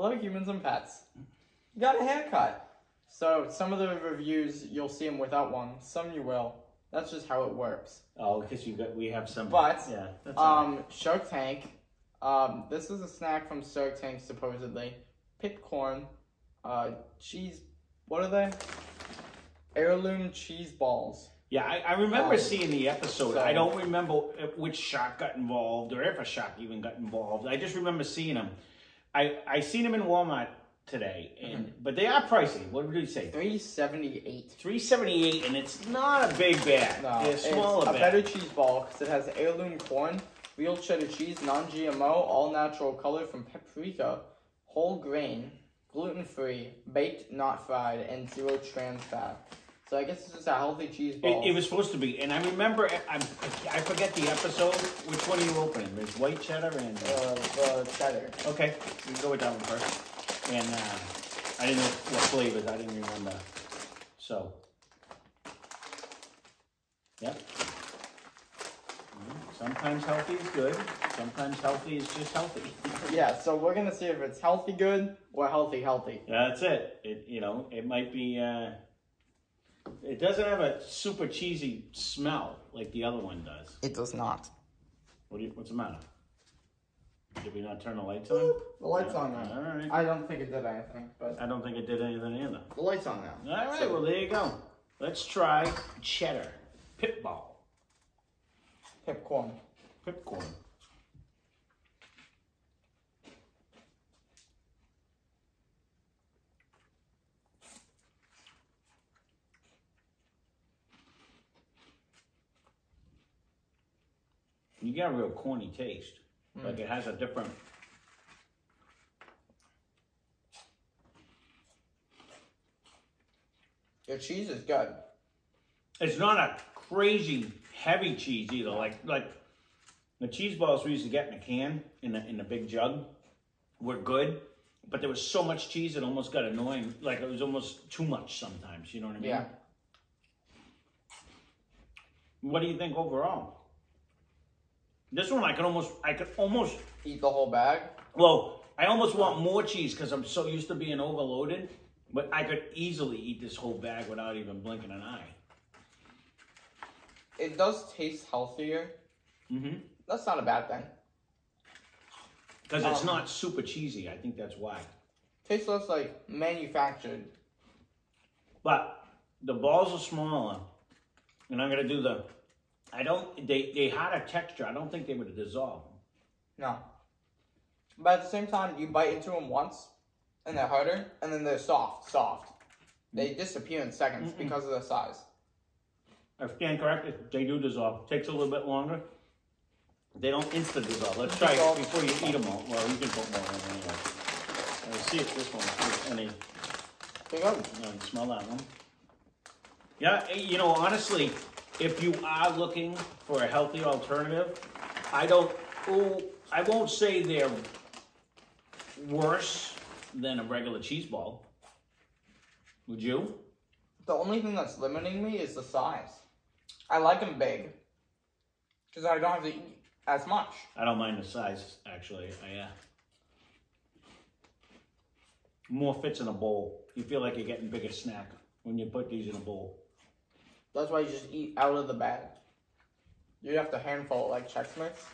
hello humans and pets. You got a haircut. So some of the reviews you'll see them without one, some you will. That's just how it works. Oh, because you got we have some. But, yeah, that's all right. Um, Shark Tank. Um, this is a snack from Shark Tank supposedly. Pipcorn, uh, cheese. What are they? Heirloom cheese balls. Yeah, I, I remember Um, seeing the episode. so- I don't remember if- which shark got involved or if a shark even got involved. I just remember seeing them. I I seen them in Walmart today, and Mm-hmm. but they are pricey. What did you say? Three seventy eight. Three seventy eight, and it's not a big bag. No, They're it's smaller a bag. better cheese ball because it has heirloom corn, real cheddar cheese, non-GMO, all natural color from paprika, whole grain, gluten free, baked not fried, and zero trans fat. So I guess it's just a healthy cheese ball. It, it was supposed to be, and I remember. I, I forget the episode. Which one are you opening? There's white cheddar and. uh, the cheddar. Okay, we can go with that one first. And uh, I didn't know what flavors. I didn't remember. So. Yep. Mm, Sometimes healthy is good. Sometimes healthy is just healthy. Yeah, so we're gonna see if it's healthy good or healthy healthy. That's it. It you know it might be. Uh, it doesn't have a super cheesy smell like the other one does. It does not. What do you, what's the matter? Did we not turn the lights on? The lights on now. All right. I don't think it did anything, but I don't think it did anything either. the lights on now. All right, So- well, there you go. Let's try cheddar. Pitball. Pipcorn. Pipcorn. You get a real corny taste. Hmm. Like it has a different. Your cheese is good. It's not a crazy heavy cheese either. Like like the cheese balls we used to get in a can in a in a big jug were good, but there was so much cheese it almost got annoying. Like it was almost too much sometimes. You know what I mean? Yeah. What do you think overall? This one I could almost I could almost Eat the whole bag. well I almost want more cheese because I'm so used to being overloaded. But I could easily eat this whole bag without even blinking an eye. It does taste healthier. Mm-hmm. That's not a bad thing. Because it's Um, not super cheesy. I think that's why. Tastes less like manufactured. But the balls are smaller. And I'm gonna do the I don't they they had a texture. I don't think they would dissolve. No. But at the same time, you bite into them once, and they're harder, and then they're soft, soft. They mm-hmm. disappear in seconds because of their size. I stand corrected, they do dissolve. Takes a little bit longer. They don't instant dissolve. Let's try it before you eat them all. Well, you can put more in anyway. Let's see if this one has any There you go. You smell that one. Yeah, you know, honestly, if you are looking for a healthy alternative, I don't. Oh, I won't say they're worse than a regular cheese ball. Would you? The only thing that's limiting me is the size. I like them big, because I don't have to eat as much. I don't mind the size, actually. I, uh, more fits in a bowl. You feel like you're getting bigger snack when you put these in a bowl. That's why you just eat out of the bag. You have to handful like Chex Mix.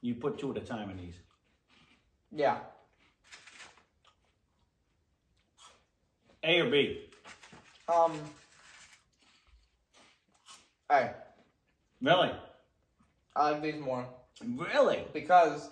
You put two at a time in these. Yeah. A or B? Um. Hey, Really? I like these more Really? because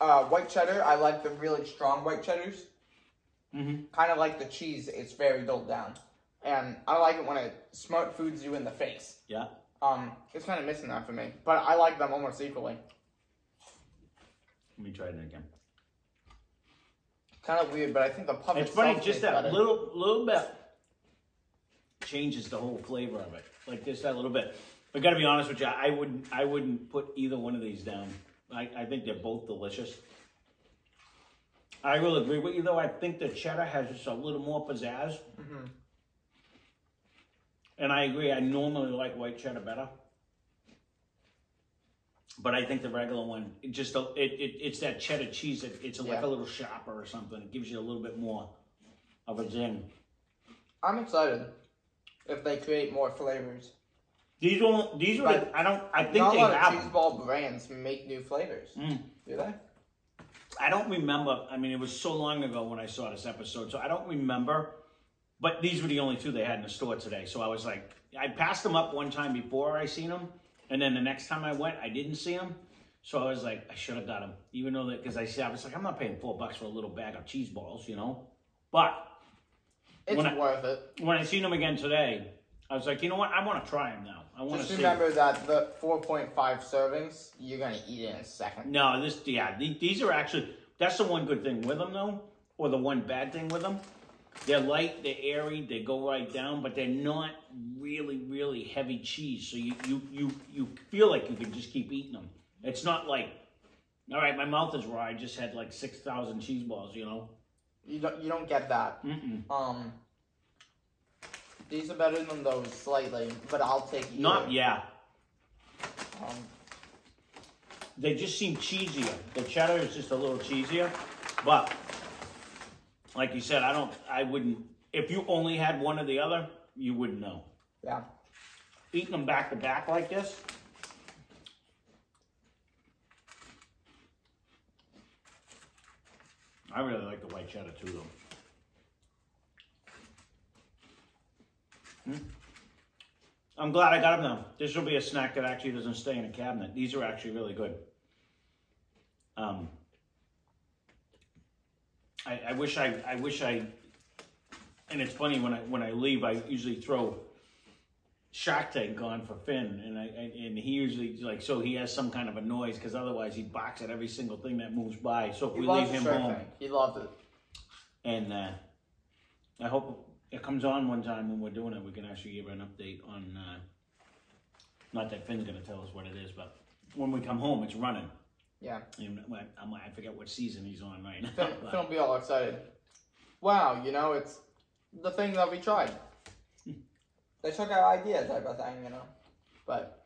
uh, white cheddar. I like the really strong white cheddars. Mm-hmm. Kind of like the cheese. It's very dulled down, and I like it when it smart foods you in the face. Yeah. Um, it's kind of missing that for me, but I like them almost equally. Let me try it again. Kind of weird, but I think the puff It's funny, just that better. little little bit changes the whole flavor of it. Like just that little bit. But gotta be honest with you, I wouldn't I wouldn't put either one of these down. I, I think they're both delicious. I will agree with you though. I think the cheddar has just a little more pizzazz. Mm-hmm. And I agree, I normally like white cheddar better. But I think the regular one, it just it, it it's that cheddar cheese. It, it's like Yeah. a little sharper or something. It gives you a little bit more of a zing. I'm excited if they create more flavors. These won't. These are. I don't. I think Not they a lot have. of cheese ball brands make new flavors. Mm. Do they? I don't remember. I mean, it was so long ago when I saw this episode, so I don't remember. But these were the only two they had in the store today. So I was like, I passed them up one time before I seen them, and then the next time I went, I didn't see them. So I was like, I should have got them, even though that because I said I was like, I'm not paying four bucks for a little bag of cheese balls, you know. But It's When I- worth it. when I seen them again today, I was like, you know what? I want to try them now. I want to Just see. remember that the 4.5 servings, you're gonna eat it in a second. No, this yeah, these are actually that's the one good thing with them though, or the one bad thing with them. They're light, they're airy, they go right down, but they're not really, really heavy cheese. So you you you you feel like you can just keep eating them. It's not like, all right, my mouth is raw. I just had like six thousand cheese balls, you know. You don't you don't get that. Mm-mm. Um, these are better than those slightly, but I'll take either. Not yeah. Um, They just seem cheesier. The cheddar is just a little cheesier, but like you said, I don't. I wouldn't. If you only had one or the other, you wouldn't know. yeah. eating them back to back like this. I really like the white cheddar too, though. Hmm. I'm glad I got them now. This will be a snack that actually doesn't stay in a cabinet. These are actually really good. Um, I, I wish I, I wish I, and it's funny when I when I leave, I usually throw Shark Tank on for Finn, and I and he usually like so he has some kind of a noise because otherwise he barks at every single thing that moves by. So if He we leave him home. He loved it. and uh, I hope it comes on one time when we're doing it, we can actually give an update on. Uh, not that Finn's gonna tell us what it is, but when we come home, it's running. Yeah. And I, I'm- I forget what season he's on right now. Finn, but- be all excited. Wow, you know, it's the thing that we tried. they took our idea type of thing, you know. But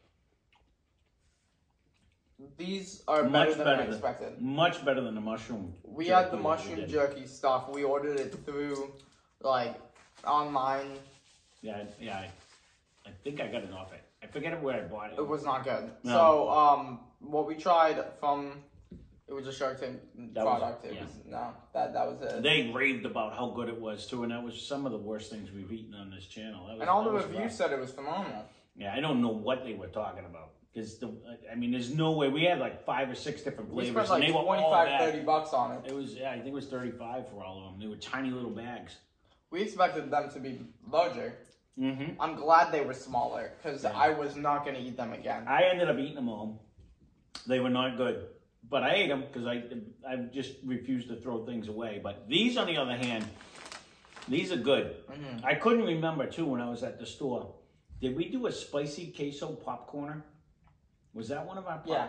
these are Much better than better I than- expected. Much better than the mushroom. We had the mushroom jerky stuff. We ordered it through, like, online. Yeah, yeah. I, I think I got it off it. I forget where I bought it. It was not good. No. So, um, what we tried from, it was a Shark Tank That was- product. it yeah. was no, that that was it. They raved about how good it was too, and that was some of the worst things we've eaten on this channel. That was, and all that the reviews rough. said it was phenomenal. Yeah, I don't know what they were talking about because the. I mean, there's no way we had like five or six different We flavors, spent like and they 25, bad. 30 bucks on it. It was yeah, I think it was thirty five for all of them. They were tiny little bags. We expected them to be larger. Mm-hmm. I'm glad they were smaller because Yeah. I was not going to eat them again. I ended up eating them all. They were not good, but I ate them because I I just refused to throw things away. But these, on the other hand, these are good. Mhm. I couldn't remember too when I was at the store. Did we do a spicy queso popcorner? Was that one of our Yeah.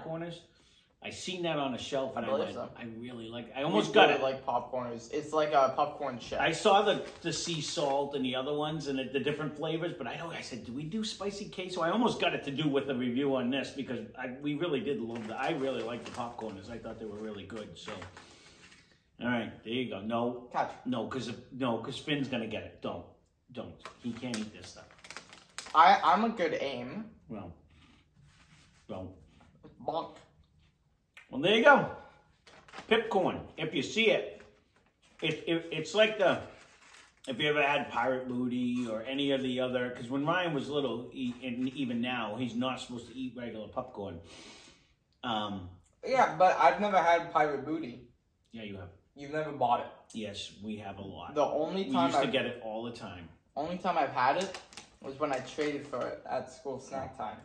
I seen that on a shelf and I I, went, so. I really like. I almost got really it. like popcorners. It's like a popcorn chip. I saw the the sea salt and the other ones and the, the different flavors, but I know I said, do we do spicy queso? I almost got it to do with the review on this because I, we really did love the. I really liked the popcorners. I thought they were really good. So, all right, there you go. No, Catch. no, because no, because Finn's gonna get it. Don't, don't. He can't eat this stuff. I I'm a good aim. Well, don't. Bonk. Well, there you go. Pipcorn. If you see it, it, it it's like the if you ever had pirate booty or any of the other. Because when Ryan was little, he, and even now, he's not supposed to eat regular popcorn. Um, Yeah, but I've never had pirate booty. yeah, you have. You've never bought it. Yes, we have a lot. The only we time used to I've, get it all the time. only time I've had it was when I traded for it at school snack time.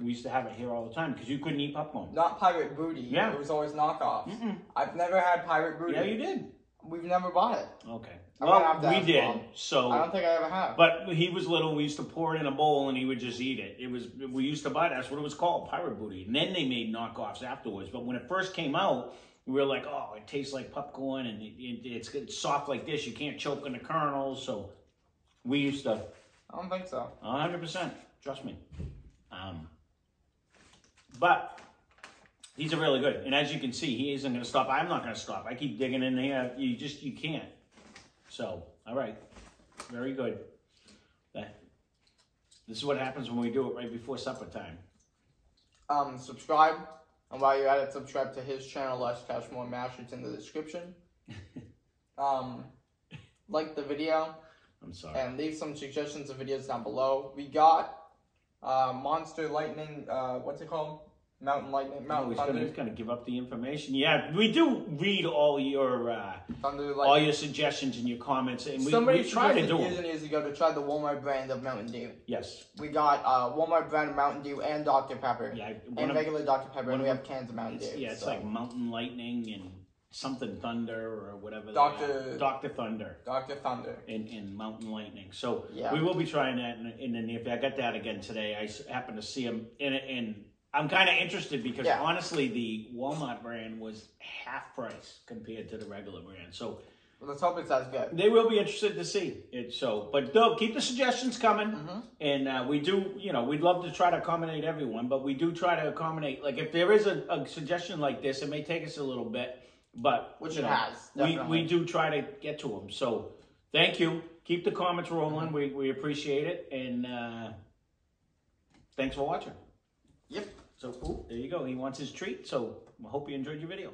We used to have it here all the time because you couldn't eat popcorn. Not pirate booty. Yeah. It was always knockoffs. Mm-mm. I've never had pirate booty. Yeah, you did. We've never bought it. Okay. I'm Well, we did. Mom. So I don't think I ever have. But he was little. We used to pour it in a bowl, and he would just eat it. It was we used to buy. That's what it was called, pirate booty. And then they made knockoffs afterwards. But when it first came out, we were like, "Oh, it tastes like popcorn, and it, it, it's, it's soft like this. You can't choke on the kernels." So we used to, I don't think so. 100 percent. Trust me. Um, but these are really good. And as you can see, he isn't going to stop. I'm not going to stop. I keep digging in here. You just you can't. So all right, very good. This is what happens when we do it right before supper time. Um, subscribe. And while you're at it, subscribe to his channel, Less Cash More Mash. It's in the description. um, like the video I'm sorry. and leave some suggestions of videos down below. We got uh, Monster Lightning. Uh, what's it called? Mountain Lightning. Mountain gonna, Thunder. he's gonna give up the information. Yeah, we do read all your uh, all your suggestions and your comments, and we, Somebody we tried try to do years them. and years ago to try the Walmart brand of Mountain Dew. Yes, We got uh, Walmart brand of Mountain Dew and Dr. Pepper. yeah. And of, regular Dr. Pepper, and we have cans of Mountain Dew. yeah, it's so. like Mountain Lightning and something Thunder or whatever. Dr. Doctor Thunder. Dr. Thunder. in, in Mountain Lightning. So Yeah. we will be trying that in, in the near. I got that again today. I happen to see them in it, and I'm kind of interested because Yeah. honestly, the Walmart brand was half price compared to the regular brand. So Let's hope it's as good. they will be interested to see it. So, but no, keep the suggestions coming, Mm-hmm. and uh, we do. You know, we'd love to try to accommodate everyone, but we do try to accommodate. Like if there is a, a suggestion like this, it may take us a little bit, but Which you it know, has, We definitely. we do try to get to them. So, thank you. Keep the comments rolling. We we appreciate it, and uh, thanks for watching. Yep. So, ooh, there you go. He wants his treat. So, I hope you enjoyed your video.